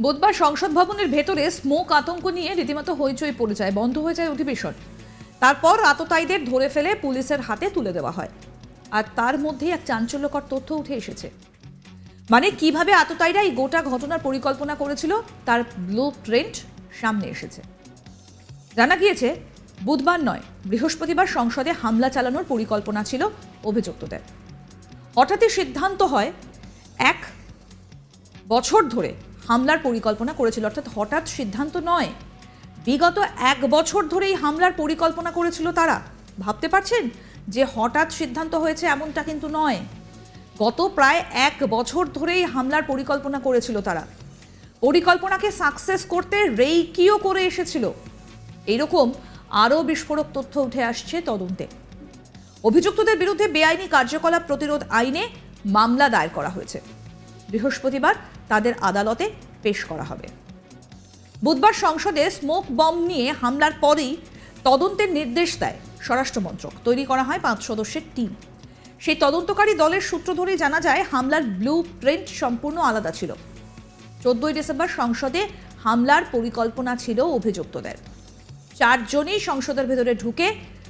বুধবার সংসদ ভবনের ভেতরে স্মোক আতঙ্ক নিয়ে রীতিমতো হইচই পড়ে যায়, বন্ধ হয়ে যায় অধিবেশন। তারপর আততায়ীদের ধরে ফেলে পুলিশের হাতে তুলে দেওয়া হয়। আর তার মধ্যেই এক চাঞ্চল্যকর তথ্য উঠে এসেছে। মানে কীভাবে আততায়ীরা এই গোটা ঘটনার পরিকল্পনা করেছিল, তার ব্লু প্রিন্ট সামনে এসেছে। জানা গিয়েছে, বুধবার নয়, বৃহস্পতিবার সংসদে হামলা চালানোর পরিকল্পনা ছিল অভিযুক্তদের। হঠাৎই সিদ্ধান্ত হয়, এক বছর ধরে হামলার পরিকল্পনা করেছিল, অর্থাৎ হঠাৎ সিদ্ধান্ত নয়। বিগত এক বছর ধরেই হামলার পরিকল্পনা করেছিল তারা। ভাবতে পারছেন যে হঠাৎ সিদ্ধান্ত হয়েছে এমনটা কিন্তু নয়। গত প্রায় এক বছর ধরেই হামলার পরিকল্পনা করেছিল তারা। পরিকল্পনাকে সাকসেস করতে রেইকিও করে এসেছিল। এইরকম আরও বিস্ফোরক তথ্য উঠে আসছে তদন্তে। অভিযুক্তদের বিরুদ্ধে বেআইনি কার্যকলাপ প্রতিরোধ আইনে মামলা দায়ের করা হয়েছে। বৃহস্পতিবার তাদের আদালতে পেশ করা হবে। বুধবার সংসদে স্মোক বম নিয়ে হামলার পরেই তদন্তের নির্দেশ দেয় স্বরাষ্ট্রমন্ত্রক তৈরি করা হয় পাঁচ সদস্যের টিম। সেই তদন্তকারী দলের সূত্র ধরেই জানা যায়, হামলার ব্লু প্রিন্ট সম্পূর্ণ আলাদা ছিল। চোদ্দই ডিসেম্বর সংসদে হামলার পরিকল্পনা ছিল অভিযুক্তদের। চারজনই সংসদের ভেতরে ঢুকে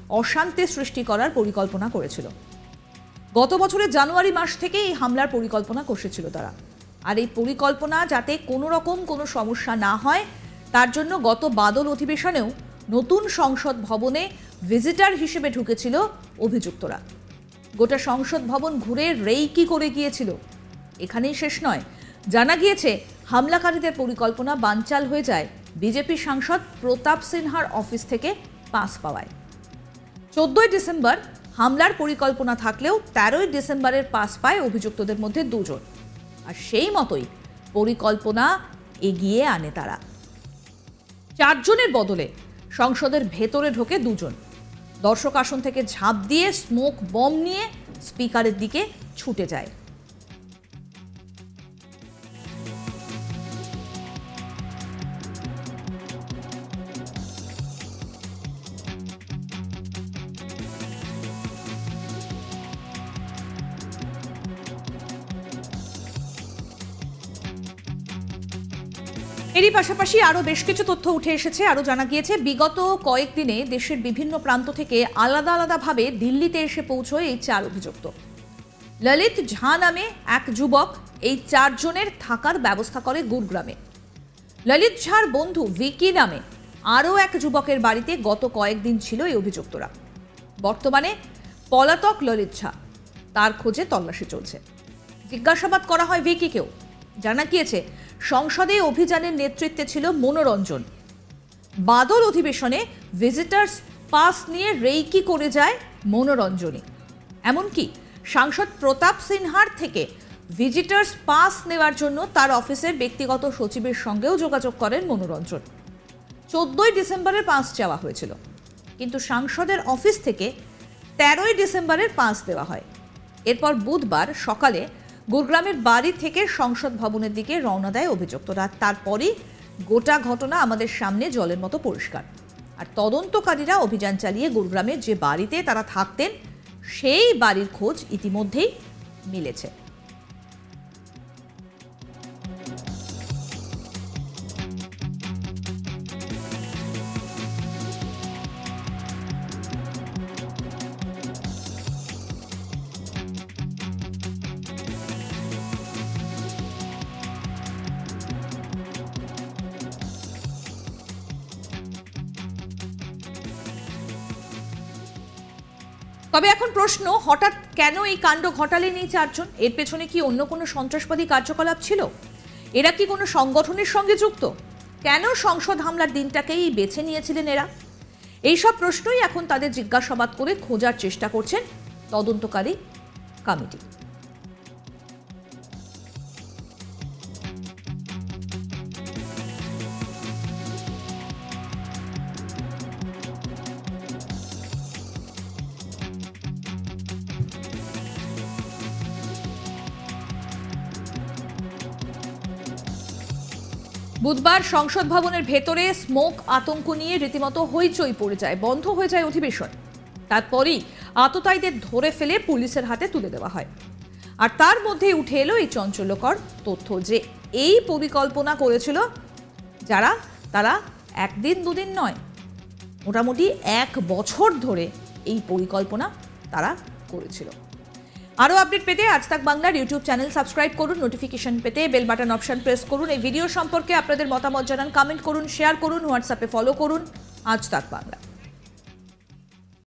অশান্তি সৃষ্টি করার পরিকল্পনা করেছিল। গত বছরের জানুয়ারি মাস থেকে এই হামলার পরিকল্পনা কষেছিল তারা। আর এই পরিকল্পনা যাতে কোনো রকম কোনো সমস্যা না হয়, তার জন্য গত বাদল অধিবেশনেও নতুন সংসদ ভবনে ভিজিটার হিসেবে ঢুকেছিল অভিযুক্তরা। গোটা সংসদ ভবন ঘুরে রেইকি করে গিয়েছিল। এখানেই শেষ নয়। জানা গিয়েছে, হামলাকারীদের পরিকল্পনা বানচাল হয়ে যায় বিজেপি সাংসদ প্রতাপ সিনহার অফিস থেকে পাস পাওয়ায়। চোদ্দই ডিসেম্বর হামলার পরিকল্পনা থাকলেও তেরোই ডিসেম্বরের পাস পায় অভিযুক্তদের মধ্যে দুজন। আর সেই মতোই পরিকল্পনা এগিয়ে আনে তারা। চারজনের বদলে সংসদের ভেতরে ঢোকে দুজন। দর্শক আসন থেকে ঝাঁপ দিয়ে স্মোক বম নিয়ে স্পিকারের দিকে ছুটে যায়। এরই পাশাপাশি আরও বেশ কিছু তথ্য উঠে এসেছে। আরও জানা গিয়েছে, বিগত কয়েকদিনে দেশের বিভিন্ন প্রান্ত থেকে আলাদা আলাদাভাবে দিল্লিতে এসে পৌঁছয় এই চার অভিযুক্ত। ললিত ঝা নামে এক যুবক এই চারজনের থাকার ব্যবস্থা করে গুরগ্রামে। ললিত ঝার বন্ধু ভিকি নামে আরও এক যুবকের বাড়িতে গত কয়েকদিন ছিল এই অভিযুক্তরা। বর্তমানে পলাতক ললিত ঝা, তার খোঁজে তল্লাশি চলছে। জিজ্ঞাসাবাদ করা হয় ভিকিকেও। জানা গিয়েছে সংসদে অভিযানের নেতৃত্বে ছিল মনোরঞ্জন। বাদল অধিবেশনে ভিজিটার্স পাস নিয়ে রেইকি করে যায় মনোরঞ্জনী এমনকি সাংসদ প্রতাপ সিনহার থেকে ভিজিটার্স পাস নেওয়ার জন্য তার অফিসের ব্যক্তিগত সচিবের সঙ্গেও যোগাযোগ করেন মনোরঞ্জন। চোদ্দই ডিসেম্বরের পাস চাওয়া হয়েছিল। কিন্তু সাংসদের অফিস থেকে তেরোই ডিসেম্বরের পাস দেওয়া হয়। এরপর বুধবার সকালে গুরগ্রামের বাড়ি থেকে সংসদ ভবনের দিকে রওনা দেয় অভিযুক্তরা। তারপরেই গোটা ঘটনা আমাদের সামনে জলের মতো পরিষ্কার। আর তদন্তকারীরা অভিযান চালিয়ে গুরগ্রামের যে বাড়িতে তারা থাকতেন, সেই বাড়ির খোঁজ ইতিমধ্যেই মিলেছে। তবে এখন প্রশ্ন, হঠাৎ কেন এই কাণ্ড ঘটালেন এই চারজন? এর পেছনে কি অন্য কোনো সন্ত্রাসবাদী কার্যকলাপ ছিল? এরা কি কোনো সংগঠনের সঙ্গে যুক্ত? কেন সংসদ হামলার দিনটাকেই বেছে নিয়েছিলেন এরা? এইসব প্রশ্নই এখন তাদের জিজ্ঞাসাবাদ করে খোঁজার চেষ্টা করছেন তদন্তকারী কমিটি। বুধবার সংসদ ভবনের ভেতরে স্মোক আতঙ্ক নিয়ে রীতিমতো হইচই পড়ে যায়, বন্ধ হয়ে যায় অধিবেশন। তারপরেই আততায়ীদের ধরে ফেলে পুলিশের হাতে তুলে দেওয়া হয়। আর তার মধ্যে উঠে এলো এই চঞ্চল্যকর তথ্য যে এই পরিকল্পনা করেছিল যারা, তারা একদিন দুদিন নয়, মোটামুটি এক বছর ধরে এই পরিকল্পনা তারা করেছিল। আরও আপডেট পেতে আজ তাক বাংলার ইউটিউব চ্যানেল সাবস্ক্রাইব করুন নোটিফিকেশন পেতে বেল বাটন অপশন প্রেস করুন। এই ভিডিও সম্পর্কে আপনাদের মতামত জানান কমেন্ট করুন শেয়ার করুন হোয়াটসঅ্যাপে ফলো করুন। আজ তাক বাংলা।